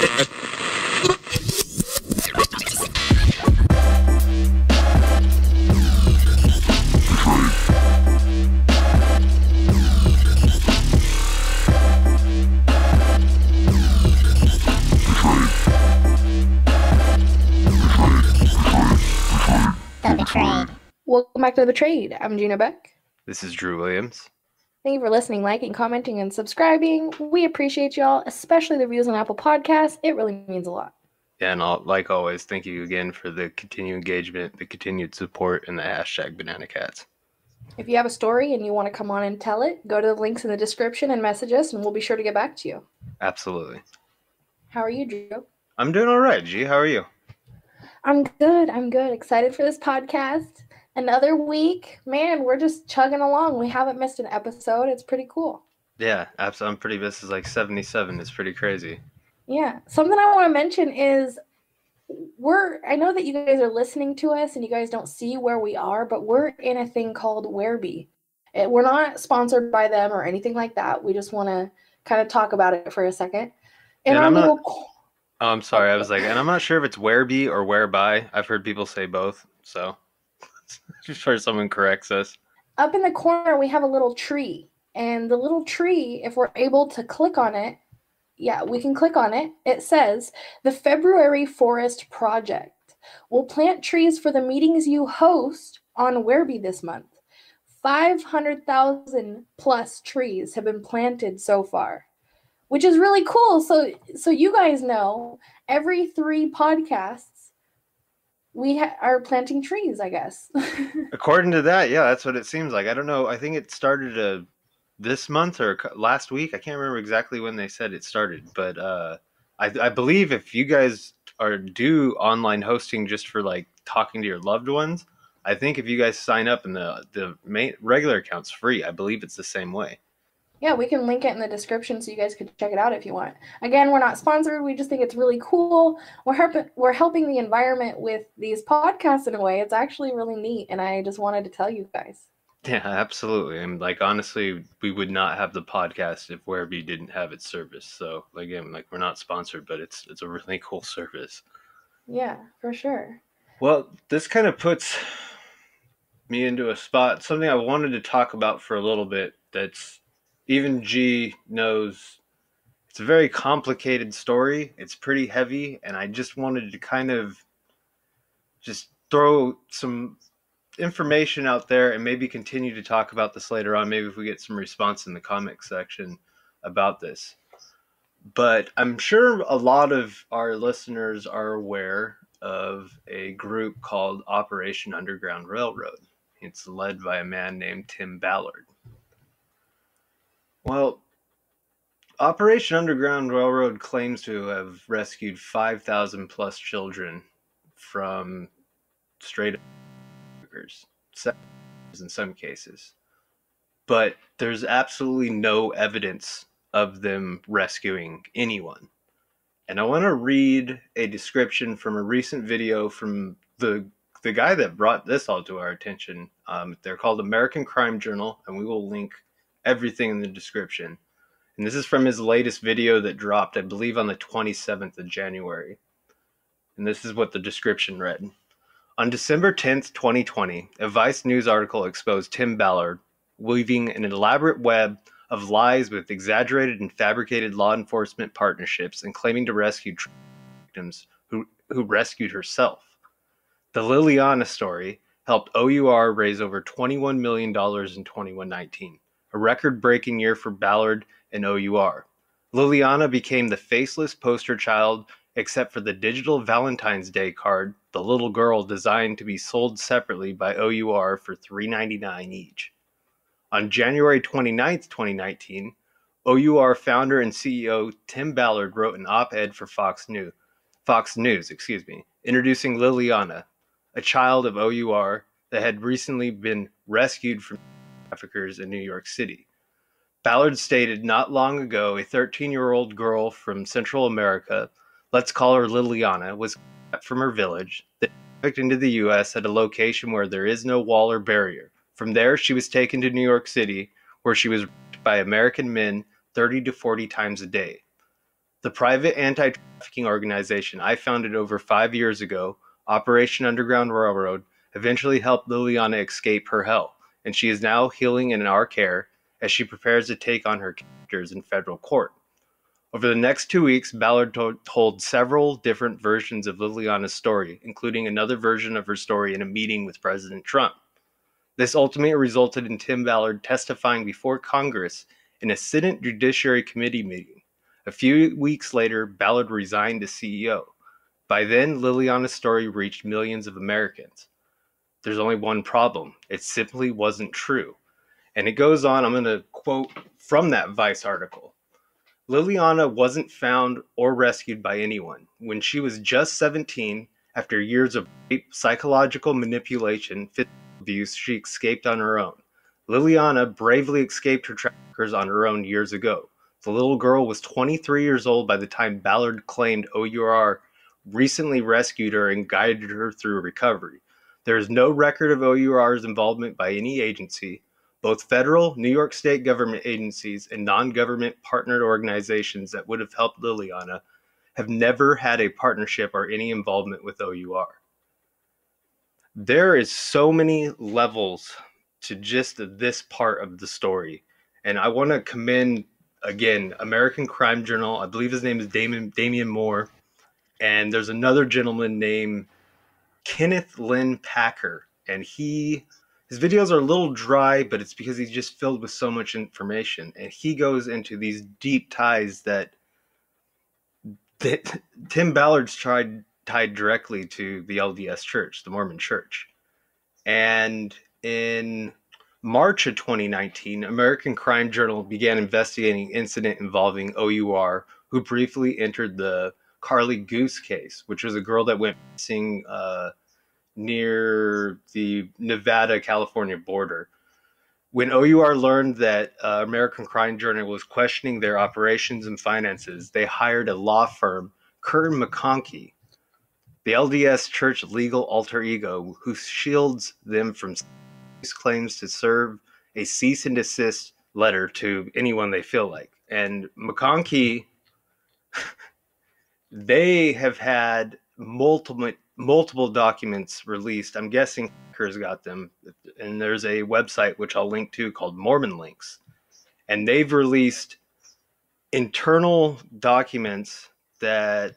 The Betrayed. Welcome back to The Betrayed. I'm Gina Beck. This is Drew Williams. Thank you for listening, liking, commenting, and subscribing. We appreciate y'all, especially the reviews on Apple Podcasts. It really means a lot. Yeah, and I'll, like always, thank you again for the continued engagement, the continued support, and the hashtag Banana Cats. If you have a story and you want to come on and tell it, go to the links in the description and message us, and we'll be sure to get back to you. Absolutely. How are you, Drew? I'm doing all right, G. How are you? I'm good. I'm good. Excited for this podcast. Another week. Man, we're just chugging along. We haven't missed an episode. It's pretty cool. Yeah, absolutely. I'm pretty. This is like 77. It's pretty crazy. Yeah. Something I want to mention is we're I know that you guys are listening to us and you guys don't see where we are, but we're in a thing called Whereby. We're not sponsored by them or anything like that. We just want to kind of talk about it for a second. And our I'm not- little Oh, I'm sorry. I was like, and I'm not sure if it's whereby or whereby. I've heard people say both, so just sure someone corrects us. up in the corner we have a little tree. And the little tree if we're able to click on it yeah we can click on it. It says the february forest project. Will plant trees for the meetings you host on Whereby this month. 500000 plus trees have been planted so far which is really cool. So so you guys know every three podcasts we ha- are planting trees i guess According to that, yeah, that's what it seems like. I don't know. I think it started uh, this month or last week. I can't remember exactly when they said it started, but uh, I, I believe if you guys are do online hosting just for like talking to your loved ones, I think if you guys sign up and the the main regular account's free, I believe it's the same way. Yeah, we can link it in the description so you guys could check it out if you want. Again, we're not sponsored. We just think it's really cool. We're helping we're helping the environment with these podcasts in a way. It's actually really neat, and I just wanted to tell you guys. Yeah, absolutely. And like honestly, we would not have the podcast if Whereby didn't have its service. So again, like we're not sponsored, but it's it's a really cool service. Yeah, for sure. Well, this kind of puts me into a spot, something I wanted to talk about for a little bit that's even G knows it's a very complicated story. It's pretty heavy, and I just wanted to kind of just throw some information out there and maybe continue to talk about this later on. Maybe if we get some response in the comment section about this. But I'm sure a lot of our listeners are aware of a group called Operation Underground Railroad. It's led by a man named Tim Ballard. Well, Operation Underground Railroad claims to have rescued 5,000 plus children from straight in some cases. But there's absolutely no evidence of them rescuing anyone. And I want to read a description from a recent video from the the guy that brought this all to our attention. Um, they're called American Crime Journal, and we will link everything in the description. And this is from his latest video that dropped, I believe, on the 27th of January. And this is what the description read. On December 10th, 2020, a Vice News article exposed Tim Ballard weaving an elaborate web of lies with exaggerated and fabricated law enforcement partnerships and claiming to rescue victims who, who rescued herself. The Liliana story helped OUR raise over $21 million in 2119, a record breaking year for Ballard and OUR. Liliana became the faceless poster child except for the digital Valentine's Day card, the little girl designed to be sold separately by OUR for $3.99 each. On January 29, 2019, OUR founder and CEO Tim Ballard wrote an op-ed for Fox News, Fox News, excuse me, introducing Liliana, a child of OUR that had recently been rescued from traffickers in New York City. Ballard stated not long ago a 13 year old girl from Central America, let's call her Liliana, was from her village, then trafficked into the U.S. at a location where there is no wall or barrier. From there, she was taken to New York City, where she was raped by American men 30 to 40 times a day. The private anti trafficking organization I founded over five years ago, Operation Underground Railroad, eventually helped Liliana escape her hell, and she is now healing in our care as she prepares to take on her captors in federal court. Over the next two weeks, Ballard to- told several different versions of Liliana's story, including another version of her story in a meeting with President Trump. This ultimately resulted in Tim Ballard testifying before Congress in a Senate Judiciary Committee meeting. A few weeks later, Ballard resigned as CEO. By then, Liliana's story reached millions of Americans. There's only one problem it simply wasn't true. And it goes on, I'm going to quote from that Vice article. Liliana wasn't found or rescued by anyone. When she was just 17, after years of rape, psychological manipulation, physical abuse, she escaped on her own. Liliana bravely escaped her traffickers on her own years ago. The little girl was 23 years old by the time Ballard claimed OUR recently rescued her and guided her through recovery. There is no record of OUR's involvement by any agency. Both federal, New York State government agencies, and non government partnered organizations that would have helped Liliana have never had a partnership or any involvement with OUR. There is so many levels to just this part of the story. And I want to commend again American Crime Journal. I believe his name is Damon Damian Moore. And there's another gentleman named Kenneth Lynn Packer. And he his videos are a little dry, but it's because he's just filled with so much information. And he goes into these deep ties that that Tim Ballard's tried tied directly to the LDS Church, the Mormon Church. And in March of 2019, American Crime Journal began investigating incident involving OUR, who briefly entered the Carly Goose case, which was a girl that went missing uh, near the Nevada California border. When OUR learned that uh, American Crime Journal was questioning their operations and finances, they hired a law firm, Kirton McConkie, the LDS Church legal alter ego, who shields them from claims to serve a cease and desist letter to anyone they feel like. And McConkie, they have had multiple multiple documents released. I'm guessing hackers got them, and there's a website which I'll link to called Mormon Leaks, and they've released internal documents that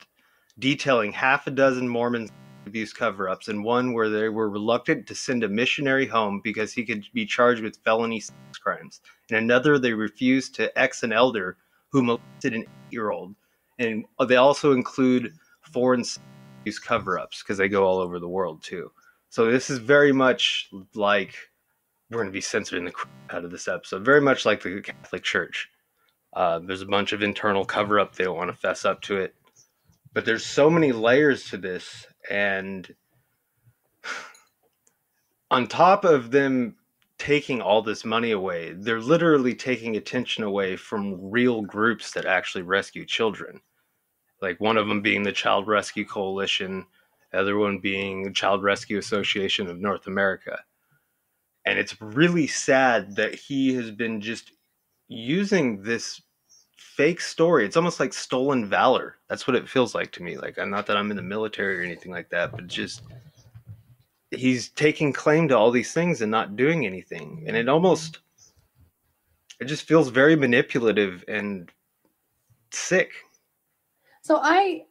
detailing half a dozen Mormon abuse cover-ups, and one where they were reluctant to send a missionary home because he could be charged with felony sex crimes, and another they refused to ex an elder who molested an eight-year-old, and they also include foreign these cover ups because they go all over the world too. So this is very much like we're going to be censoring the crap out of this episode. Very much like the Catholic Church. Uh, there's a bunch of internal cover up. They don't want to fess up to it. But there's so many layers to this. And on top of them taking all this money away, they're literally taking attention away from real groups that actually rescue children like one of them being the Child Rescue Coalition, the other one being the Child Rescue Association of North America. And it's really sad that he has been just using this fake story. It's almost like stolen valor. That's what it feels like to me. Like, I'm not that I'm in the military or anything like that, but just he's taking claim to all these things and not doing anything. And it almost, it just feels very manipulative and sick so I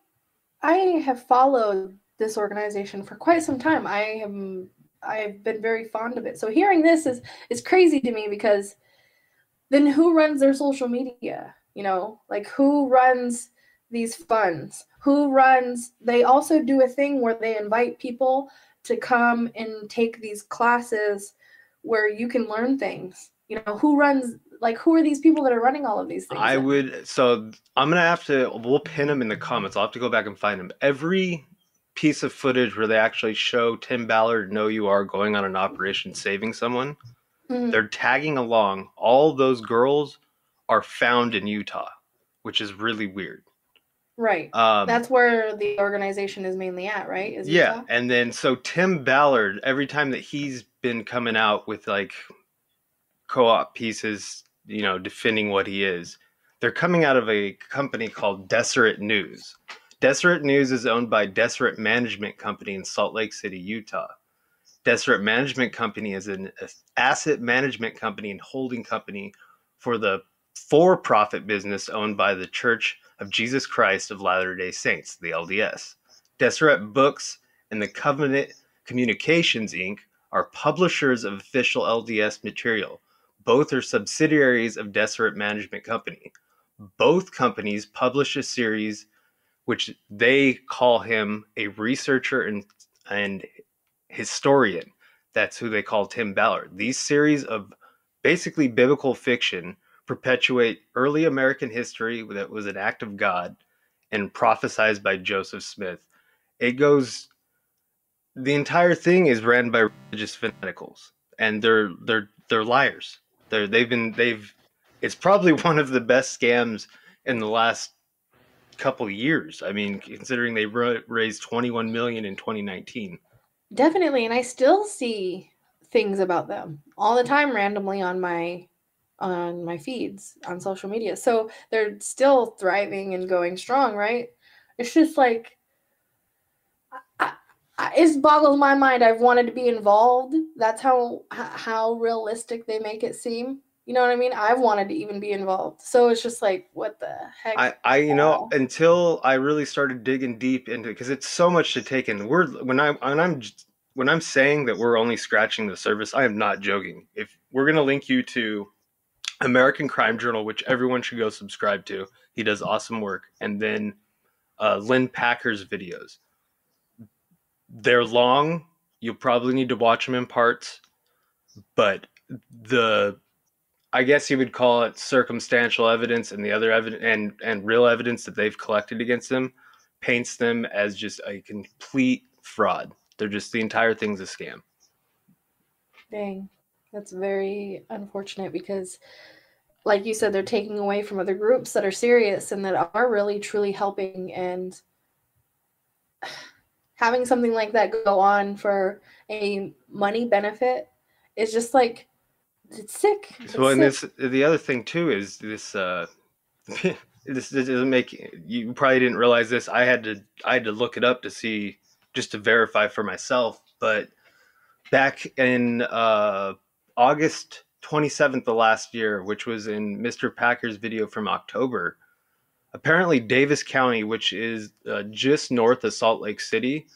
I have followed this organization for quite some time. I am I've been very fond of it. So hearing this is is crazy to me because then who runs their social media? You know, like who runs these funds? Who runs they also do a thing where they invite people to come and take these classes where you can learn things. You know, who runs like, who are these people that are running all of these things? I would. So I'm gonna have to. We'll pin them in the comments. I'll have to go back and find them. Every piece of footage where they actually show Tim Ballard know you are going on an operation saving someone. Mm-hmm. They're tagging along. All those girls are found in Utah, which is really weird. Right. Um, That's where the organization is mainly at, right? Is yeah. Utah? And then so Tim Ballard, every time that he's been coming out with like co op pieces you know, defending what he is. they're coming out of a company called Deseret News. Deseret News is owned by Deseret Management Company in Salt Lake City, Utah. Deseret Management Company is an asset management company and holding company for the for profit business owned by the Church of Jesus Christ of Latter day Saints, the LDS. Deseret Books and the Covenant Communications Inc. are publishers of official LDS material. Both are subsidiaries of Deseret Management Company. Both companies publish a series which they call him a researcher and, and historian. That's who they call Tim Ballard. These series of basically biblical fiction perpetuate early American history that was an act of God and prophesied by Joseph Smith. It goes the entire thing is ran by religious fanaticals and they're they're they're liars. They're they've been they've it's probably one of the best scams in the last couple years. I mean, considering they raised 21 million in 2019. Definitely, and I still see things about them all the time randomly on my on my feeds on social media. So they're still thriving and going strong, right? It's just like I, I, it boggles my mind. I've wanted to be involved. That's how how realistic they make it seem. You know what I mean? I've wanted to even be involved. So it's just like, what the heck? I, I you know, until I really started digging deep into it, because it's so much to take in. We're when I when I'm when I'm saying that we're only scratching the surface, I am not joking. If we're gonna link you to American Crime Journal, which everyone should go subscribe to. He does awesome work. And then uh, Lynn Packer's videos. They're long. You'll probably need to watch them in parts. But the, I guess you would call it circumstantial evidence and the other evidence and, and real evidence that they've collected against them paints them as just a complete fraud. They're just the entire thing's a scam. Dang. That's very unfortunate because, like you said, they're taking away from other groups that are serious and that are really truly helping. And having something like that go on for a money benefit is just like it's sick. It's well, and this the other thing too is this. uh this, this doesn't make you probably didn't realize this. I had to I had to look it up to see just to verify for myself, but back in uh August 27th of last year, which was in Mr. Packer's video from October, apparently Davis County, which is uh, just north of Salt Lake City,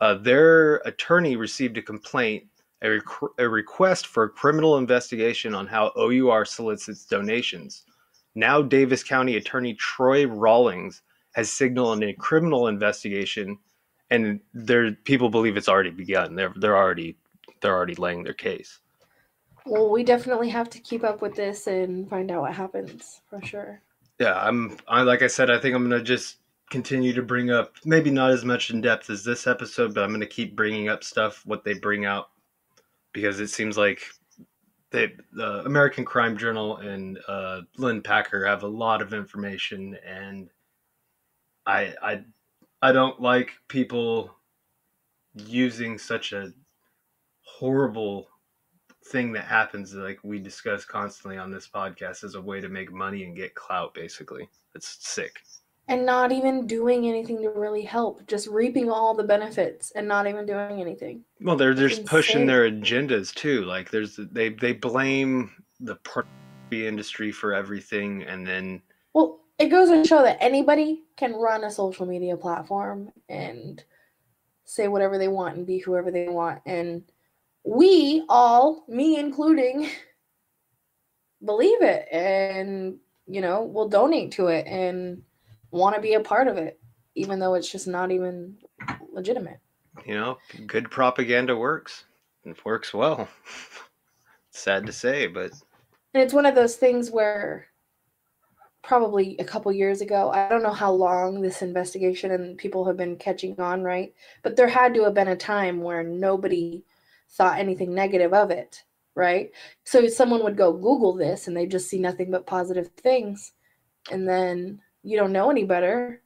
uh, their attorney received a complaint, a, a request for a criminal investigation on how OUR solicits donations. Now, Davis County Attorney Troy Rawlings has signaled a criminal investigation, and there people believe it's already begun. They're they're already they're already laying their case. Well, we definitely have to keep up with this and find out what happens for sure. Yeah, I'm. I like I said, I think I'm gonna just continue to bring up maybe not as much in depth as this episode, but I'm gonna keep bringing up stuff what they bring out because it seems like they the American Crime Journal and uh, Lynn Packer have a lot of information, and I I I don't like people using such a horrible thing that happens like we discuss constantly on this podcast as a way to make money and get clout basically. It's sick. And not even doing anything to really help just reaping all the benefits and not even doing anything. Well they're just pushing their agendas too. Like there's they they blame the pornography industry for everything and then well it goes to show that anybody can run a social media platform and say whatever they want and be whoever they want and we all, me including, believe it and, you know, will donate to it and want to be a part of it, even though it's just not even legitimate. You know, good propaganda works. It works well. Sad to say, but. And it's one of those things where probably a couple years ago. I don't know how long this investigation and people have been catching on, right? But there had to have been a time where nobody thought anything negative of it, right? So someone would go Google this and they just see nothing but positive things. And then you don't know any better.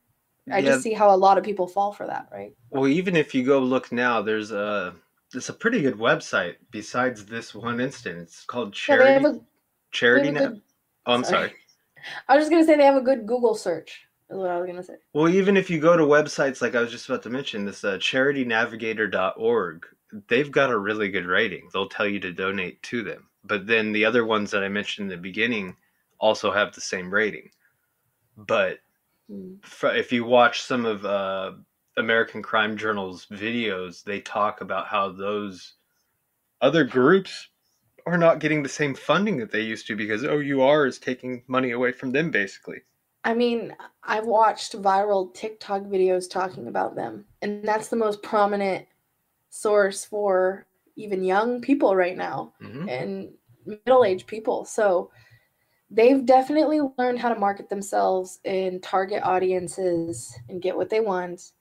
I yeah. just see how a lot of people fall for that, right? Well, even if you go look now, there's a it's a pretty good website besides this one instance. It's called Charity yeah, a, Charity Now. Oh, I'm sorry. sorry. I was just gonna say they have a good Google search. Is what I was gonna say. Well, even if you go to websites like I was just about to mention, this uh, charitynavigator.org, they've got a really good rating. They'll tell you to donate to them. But then the other ones that I mentioned in the beginning also have the same rating. But Hmm. if you watch some of uh, American Crime Journal's videos, they talk about how those other groups are not getting the same funding that they used to because OUR is taking money away from them, basically. I mean, I've watched viral TikTok videos talking about them, and that's the most prominent source for even young people right now hmm and middle-aged people. So they've definitely learned how to market themselves and target audiences and get what they want.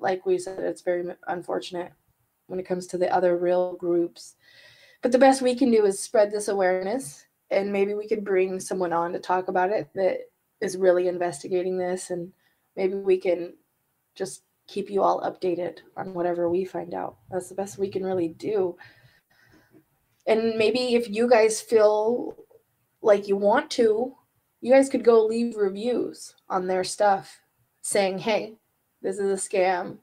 Like we said, it's very unfortunate when it comes to the other real groups. But the best we can do is spread this awareness, and maybe we could bring someone on to talk about it that is really investigating this, and maybe we can just keep you all updated on whatever we find out. That's the best we can really do. And maybe if you guys feel like you want to, you guys could go leave reviews on their stuff saying, hey, this is a scam.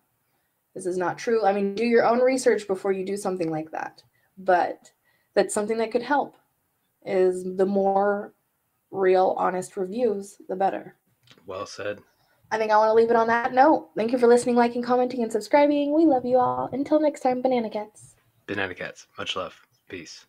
This is not true. I mean, do your own research before you do something like that. But that's something that could help is the more real, honest reviews, the better. Well said. I think I want to leave it on that note. Thank you for listening, liking, commenting, and subscribing. We love you all. Until next time, Banana Cats. Banana Cats, much love. Peace.